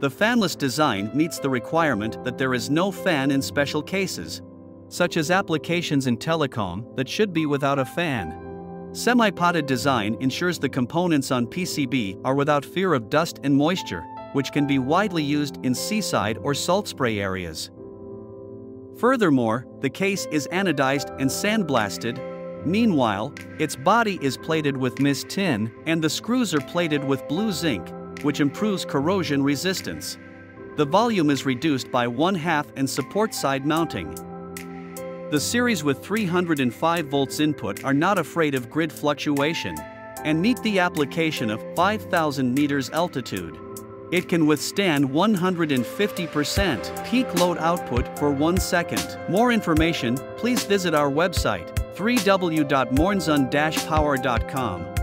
The fanless design meets the requirement that there is no fan in special cases, such as applications in telecom that should be without a fan. Semi-potted design ensures the components on PCB are without fear of dust and moisture, which can be widely used in seaside or salt spray areas. Furthermore, the case is anodized and sandblasted. Meanwhile, its body is plated with MIS tin and the screws are plated with blue zinc, which improves corrosion resistance. The volume is reduced by one half and support side mounting. The series with 305 volts input are not afraid of grid fluctuation and meet the application of 5000 meters altitude. It can withstand 150% peak load output for one second. More information, please visit our website, www.mornsun-power.com.